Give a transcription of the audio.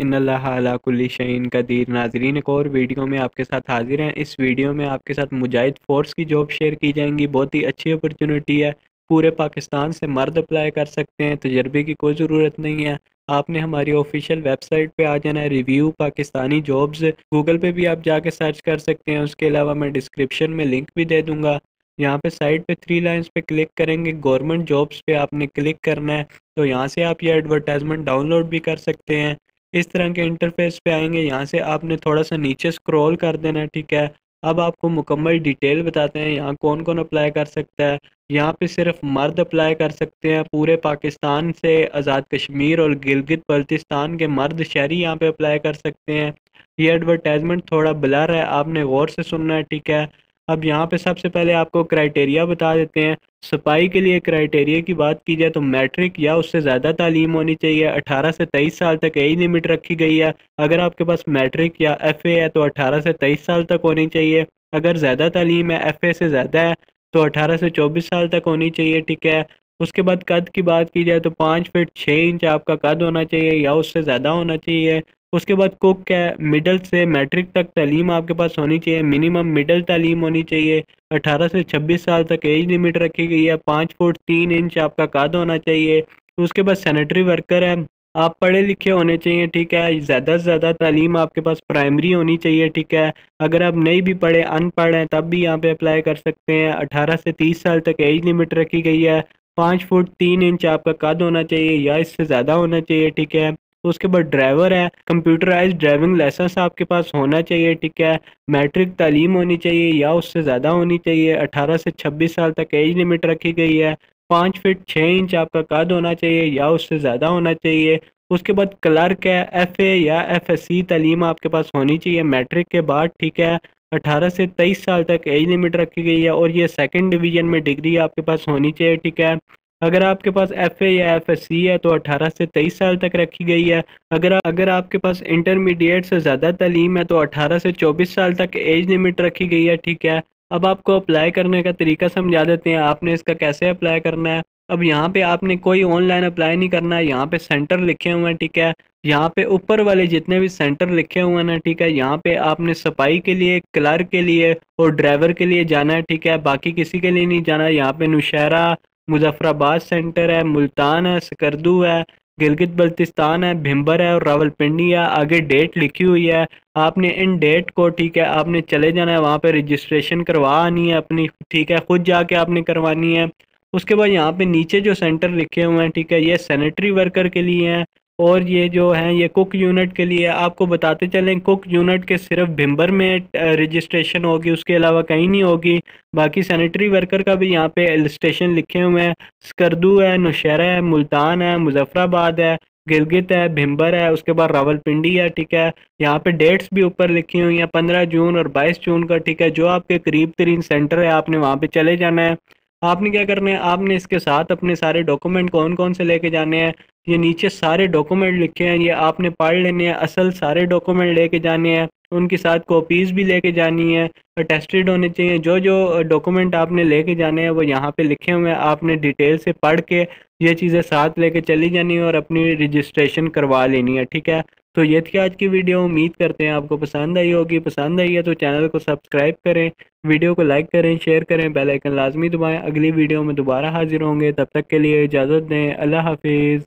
इन्नल्लाह शहीन कदीर। नाजरीन, एक और वीडियो में आपके साथ हाजिर हैं। इस वीडियो में आपके साथ मुजाहिद फोर्स की जॉब शेयर की जाएँगी। बहुत ही अच्छी अपॉर्चुनिटी है। पूरे पाकिस्तान से मर्द अप्लाई कर सकते हैं। तजर्बे की कोई ज़रूरत नहीं है। आपने हमारी ऑफिशियल वेबसाइट पे आ जाना है। Review Pakistani jobs. गूगल पे भी आप जाके सर्च कर सकते हैं। उसके अलावा मैं डिस्क्रिप्शन में लिंक भी दे दूँगा। यहाँ पे साइड पे थ्री लाइंस पे क्लिक करेंगे गवर्नमेंट जॉब्स पे आपने क्लिक करना है तो यहाँ से आप ये एडवर्टाइजमेंट डाउनलोड भी कर सकते हैं। इस तरह के इंटरफेस पे आएँगे, यहाँ से आपने थोड़ा सा नीचे स्क्रॉल कर देना है, ठीक है? अब आपको मुकम्मल डिटेल बताते हैं, यहाँ कौन कौन अप्लाई कर सकता है। यहाँ पे सिर्फ़ मर्द अप्लाई कर सकते हैं, पूरे पाकिस्तान से, आज़ाद कश्मीर और गिलगित बल्तिस्तान के मर्द शहरी यहाँ पे अप्लाई कर सकते हैं। ये एडवर्टाइजमेंट थोड़ा ब्लर है, आपने गौर से सुनना है, ठीक है? अब यहाँ पे सबसे पहले आपको क्राइटेरिया बता देते हैं। सफ़ाई के लिए क्राइटेरिया की बात की जाए तो मैट्रिक या उससे ज़्यादा तालीम होनी चाहिए। 18 से 23 साल तक यही लिमिट रखी गई है। अगर आपके पास मैट्रिक या एफए है तो 18 से 23 साल तक होनी चाहिए। अगर ज़्यादा तालीम है एफए से ज़्यादा है तो अठारह से चौबीस साल तक होनी चाहिए, ठीक है? उसके बाद कद की बात की जाए तो पाँच फिट छः इंच आपका कद होना चाहिए या उससे ज़्यादा होना चाहिए। उसके बाद कुक है मिडल से मैट्रिक तक तालीम आपके पास होनी चाहिए मिनिमम मिडल तालीम होनी चाहिए 18 से 26 साल तक एज लिमिट रखी गई है, पाँच फुट तीन इंच आपका काद होना चाहिए, उसके बाद सैनिटरी वर्कर है, आप पढ़े लिखे होने चाहिए, ठीक है, ज़्यादा से ज़्यादा तालीम आपके पास प्राइमरी होनी चाहिए, ठीक है, अगर आप नहीं भी पढ़े, अनपढ़ हैं, तब भी यहाँ पे अप्लाई कर सकते हैं, अठारह से तीस साल तक एज लिमिट रखी गई है, पाँच फुट तीन इंच आपका कद होना चाहिए या इससे ज़्यादा होना चाहिए, ठीक है उसके बाद ड्राइवर है। कंप्यूटराइज ड्राइविंग लाइसेंस आपके पास होना चाहिए, ठीक है। मैट्रिक तालीम होनी चाहिए या उससे ज़्यादा होनी चाहिए। अठारह से छब्बीस साल तक एज लिमिट रखी गई है। पाँच फिट छः इंच आपका कद होना चाहिए या उससे ज़्यादा होना चाहिए। उसके बाद क्लर्क है एफ़ ए या एफ़ एस सी तालीम आपके पास होनी चाहिए मैट्रिक के बाद, ठीक है। अठारह से तेईस साल तक एज लिमिट रखी गई है और ये सेकंड डिवीज़न में डिग्री आपके पास होनी चाहिए, ठीक है। अगर आपके पास एफ़ ए या एफ़ एस सी है तो 18 से 23 साल तक रखी गई है। अगर अगर आपके पास इंटरमीडिएट से ज़्यादा तालीम है तो 18 से 24 साल तक एज लिमिट रखी गई है, ठीक है? अब आपको अप्लाई करने का तरीका समझा देते हैं, आपने इसका कैसे अप्लाई करना है? अब यहाँ पे आपने कोई ऑनलाइन अप्लाई नहीं करना है, यहाँ पे सेंटर लिखे हुए हैं, ठीक है? यहाँ पे ऊपर वाले जितने भी सेंटर लिखे हुए हैं ना ठीक है? यहाँ पे आपने सफ़ाई के लिए क्लर्क के लिए और ड्राइवर के लिए जाना है, ठीक है? बाकी किसी के लिए नहीं जाना, यहाँ पे नुशहरा मुजफ्फराबाद सेंटर है, मुल्तान है, सकरदू है, गिलगित बल्तिस्तान है भिम्बर है और रावलपिंडी है। आगे डेट लिखी हुई है। आपने इन डेट को, ठीक है, आपने चले जाना है, वहाँ पे रजिस्ट्रेशन करवा आनी है अपनी, ठीक है, खुद जाके आपने करवानी है। उसके बाद यहाँ पे नीचे जो सेंटर लिखे हुए हैं, ठीक है, ये सैनिटरी वर्कर के लिए हैं। और ये जो है, ये कुक यूनिट के लिए आपको बताते चलें कुक यूनिट के सिर्फ़ भिम्बर में रजिस्ट्रेशन होगी, उसके अलावा कहीं नहीं होगी। बाकी सैनिटरी वर्कर का भी यहाँ पे स्टेशन लिखे हुए हैं। स्कर्दू है नौशहरा है, मुल्तान है, मुजफ्फराबाद है, गिलगित है, भिम्बर है, उसके बाद रावलपिंडी है, ठीक है। यहाँ पे डेट्स भी ऊपर लिखी हुई हैं, पंद्रह जून और बाईस जून का, ठीक है। जो आपके करीब तरीन सेंटर है, आपने वहाँ पे चले जाना है। आपने क्या करना है? आपने इसके साथ अपने सारे डॉक्यूमेंट कौन कौन से लेके जाने हैं? ये नीचे सारे डॉक्यूमेंट लिखे हैं, ये आपने पढ़ लेने हैं, असल सारे डॉक्यूमेंट लेके जाने हैं, उनके साथ कॉपीज़ भी लेके जानी है अटेस्टेड होने चाहिए जो जो डॉक्यूमेंट आपने लेके जाने हैं, वो यहाँ पे लिखे हुए हैं, आपने डिटेल से पढ़ के ये चीज़ें साथ लेके चली जानी है और अपनी रजिस्ट्रेशन करवा लेनी है, ठीक है? तो ये थी आज की वीडियो। उम्मीद करते हैं आपको पसंद आई होगी। पसंद आई है तो चैनल को सब्सक्राइब करें, वीडियो को लाइक करें, शेयर करें, बेल आइकन लाजमी दबाएँ। अगली वीडियो में दोबारा हाजिर होंगे। तब तक के लिए इजाज़त दें। अल्लाह हाफिज़।